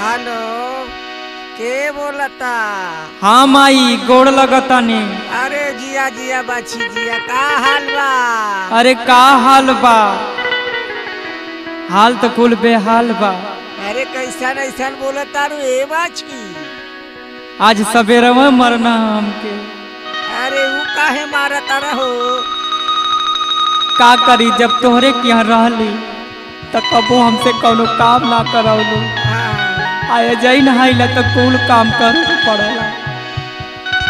Hello के बोलता? हाँ माई गोड़ लगतानी अरे जिया जिया बाछी जिया का हाल बा? अरे का हाल बा? हाल तो कुल बेहाल बा। अरे कैसन ऐसन बोलता रू ए बाछी? आज सवेरे में मरना हमके। अरे वो काहे मारता रहो? का करी जब तोहरे के रहली? त कबो हमसे कौनो काम ना करौलू। हाँ, आए जाई नहाइला तो कुल काम करे के पड़ेला।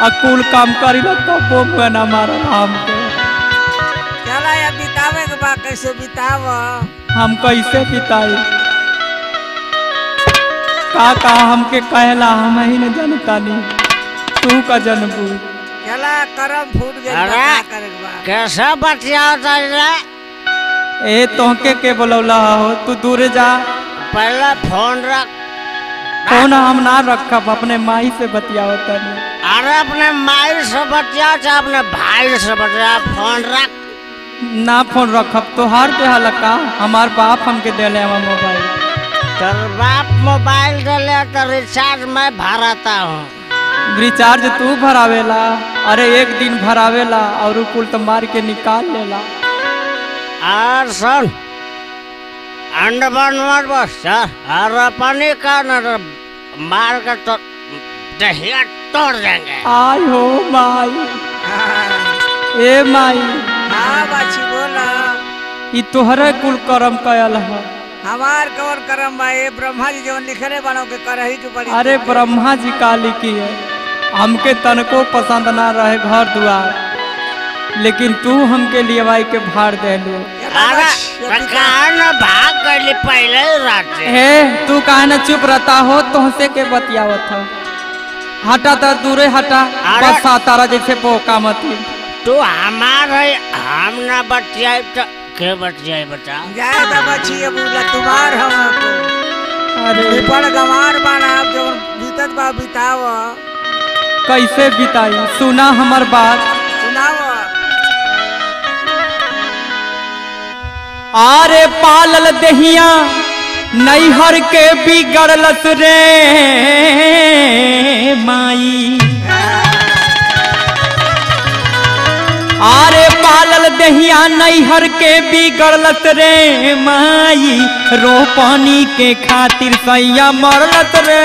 आ कुल काम करीला कबो मुँह ना मारल हमके। चला या बितावे के बा कैसे बिताव? हम कैसे बिताई? का का हमके कहला हम ही न जानतानी तू का जनबू? चला करम फूट गए का करे बा। कैसा बतियाता रे? ए तोहके के बोलौला हो तू दूर जा। पहले फ़ोन रख। फ़ोन हम ना रखब अपने माई से बतियाओ तनी। अरे अपने माई से बतिया चाहे अपने भाई से बतिया फ़ोन रख। ना फ़ोन रखब तोहार के हाल का हमार बाप हमके देले हमार मोबाइल। तेरे बाप मोबाइल डले तो रिचार्ज मैं भराता हूँ। रिचार्ज तू भरावेला अरे एक दिन भरावेला और कुल तो मार के निकाल लेला। और सुन अंडमान मत बस सर पानी का न तो मार कर तो दहिया तोड़ देंगे। आई हो माई हाँ, ए माई हाँ बाछी बोला। ई तोहरे कुल करम कयल है। हमार कवन करम बा? ए ब्रह्मा जी जवन लिखले बानो के करही के पड़ी अरे ब्रह्मा जी का लिखी है। हमके तनको पसंद ना रहे घर दुआर। लेकिन तू हमके लिए भाई के भाड़ देलू तो भाग गई पहले रात हे तू काहे ना चुप रहता हो तुहसे के बतियावत हो। हटा तो दूरे हटा! बस तारा जैसे पोका मती तू हमार है हम ना बतियाई तो के बतियाई बता? जाए तो बची अब उला तुम्हार हम अरे। विपड़ गंवार बाना अब जवन बीतत बा बिताव कैसे बिताई सुना हमर बात। आरे पालल दहिया, नैहर के बिगड़लस रे माई। आरे पालल दहिया, नैहर के बिगड़लत रे माई। रोपनी के खातिर सैया मरलत रे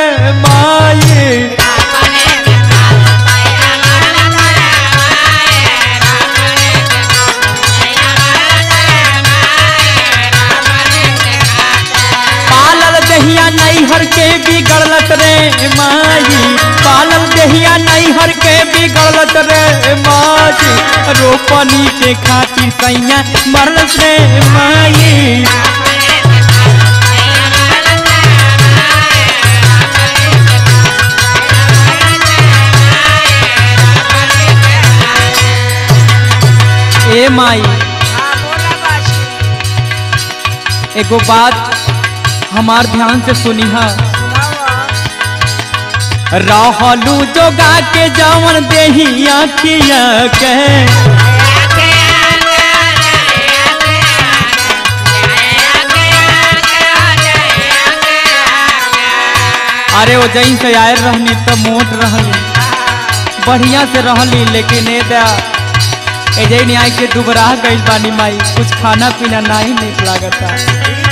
बिगड़लत रे रोपनी के खातिर सैया मरलत रे माई। ए माई, एगो बात हमार ध्यान से सुनी है रहलू जोगा के जवन देही आखिया के अरे वो जहीं से आयल रहनी तो मोट रहली। बढ़िया से रहली, लेकिन ए दा, ए न्याय के दुबरा गई बानी माई। कुछ खाना पीना नहीं निक लागता। आ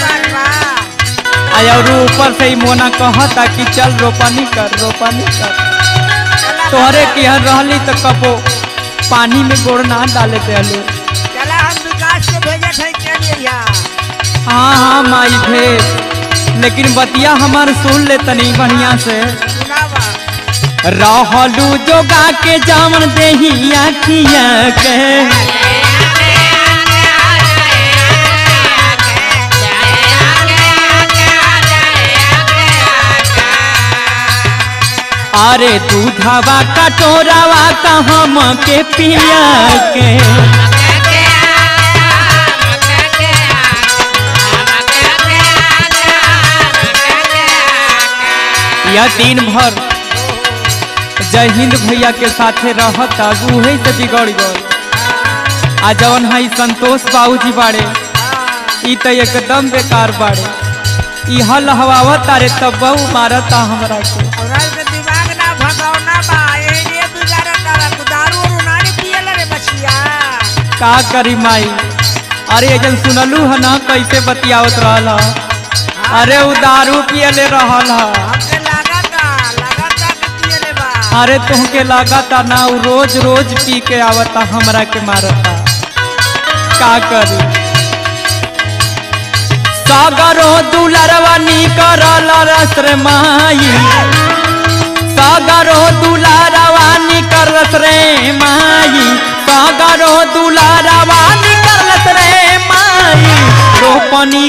और ऊपर से ही मोना कहता कि चल रोपनी कर रोपनी कर। तोहरे के यहाँ रहली तो कबो पानी में गोड़ ना डाले देलू चला हम विकास के भेजत है चलिए यहाँ हाँ हाँ माई भेज। लेकिन बतिया हमार सुन ले तनी बढ़िया से। रहलू जोगा के जामन देही आखिया के। अरे दूधवा कटोरावा का हम के पिया के या दिन भर जय हिंद भैया के साथे रहता उहे से बिगड़ गए आ जवन हाई संतोष बाबूजी बाड़े, ई तो एकदम बेकार बाड़े। ई हल हवावा तारे तब बहु मारता हमरा के। का करी माई? अरे जन सुनलू है ना, कैसे बतियावत रहल। अरे उ दारू पियले रहल अरे तुहके लागता ना, उ रोज रोज पी के आवता, हमरा के मारता। का करी? सागरो दुलरवा निकरल रस रे माई। सागरो दुलारवा निकरस रे माई।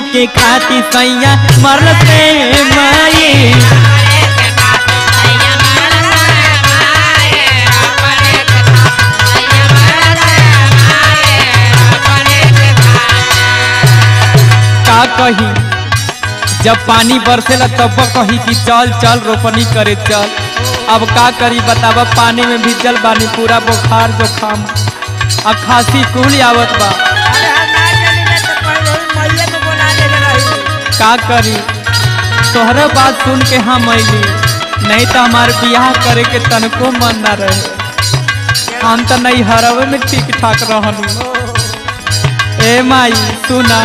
के खाती सैया मरलस रे माई कही? जब पानी बरसेला तब कही कि चल चल रोपनी करे, चल। अब का करी बतावा पानी में भीजल बानी, पूरा बुखार, जोखाम। अब खांसी कुल आवत बा। का करी? तोहरे बात सुन के हम अली नहीं तो हमारे ब्याह करे के तनको मन न रहे। हम तो नहीं हरवे में ठीक ठाक रहू ए माई, सुना।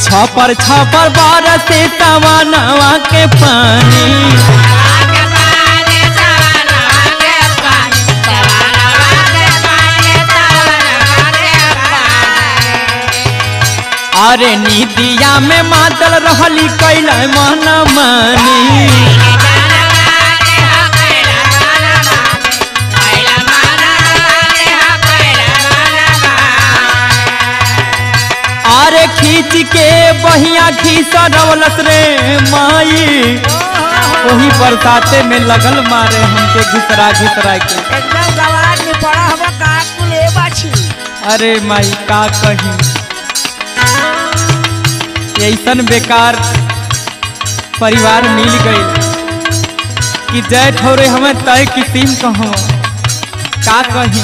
छपर छपर बरसे तवनवा के पानी। अरे नीदिया में मातल रहली कैल मन मानी। अरे खींच के बहिया घीसरवलस रे माई। वही बरसाते में लगल मारे हमके घिसरा घिसरा के। एकदम गवार में पड़ा हम को अरे माई का कही? ऐसन बेकार परिवार मिल गई कि जय ठौरे हमें तय किसिम कहूँ। का कही?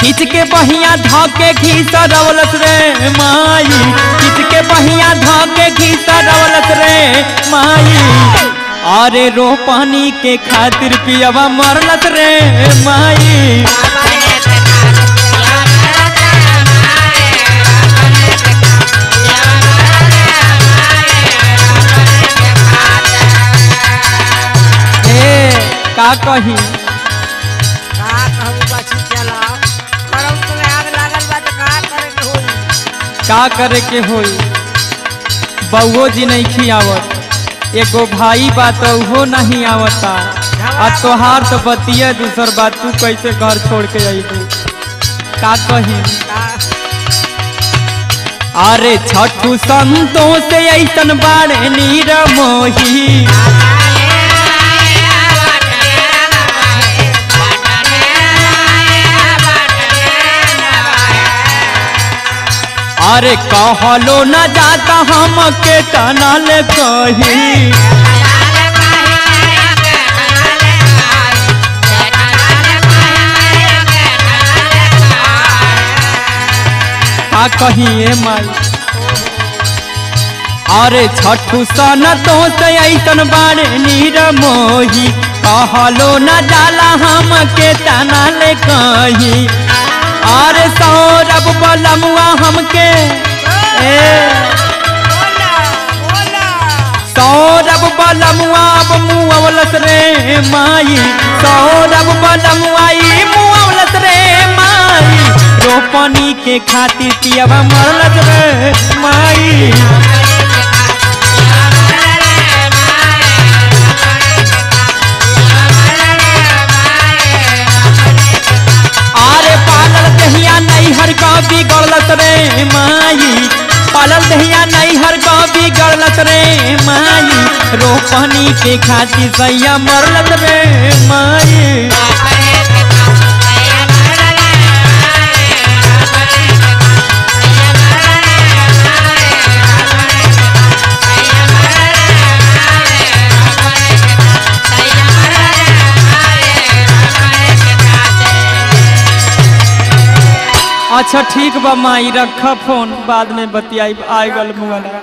खींच के बहिया धके घीसा रवलस रे माई। खींच के बहिया धके घीसा रवलस रे माई। अरे रोपनी के खातिर पियवा मरलस रे माई। का कही। का कहब बाछी चला? करम तुम्हें आग लागल बा तो का करे के होई? का करे के होई? बउओ जी नहीं खियावत एगो भाई बा तो उहो नहीं आवता। आ तोहार तो बतिया दूसर बात तू कैसे घर छोड़ के अइबू? का कही? अरे छठू संतों से ऐसन बाड़े नीर मोही। अरे कहलो न जाता हम के टनल कही। का कही माई। अरे छठू सन तो से ऐसन बाड़े नीर मोही। कहलो न जाला हम के टनल कही। अरे सौरभ बलमुआ हमके। सौरभ बलमुआ अब मुआवलस रे माई। सौरभ बलमुआ ई मुआवलस रे माई। रोपनी के खातिर पियवा मरलस रे माई। रे माई। पालल दहिया नैहर को बिगड़लस रे माई। रोपनी के खातिर सैया मरलत रे माई। अच्छा ठीक बा माई रख फ़ोन बाद में बतियाई आए गल मुगला।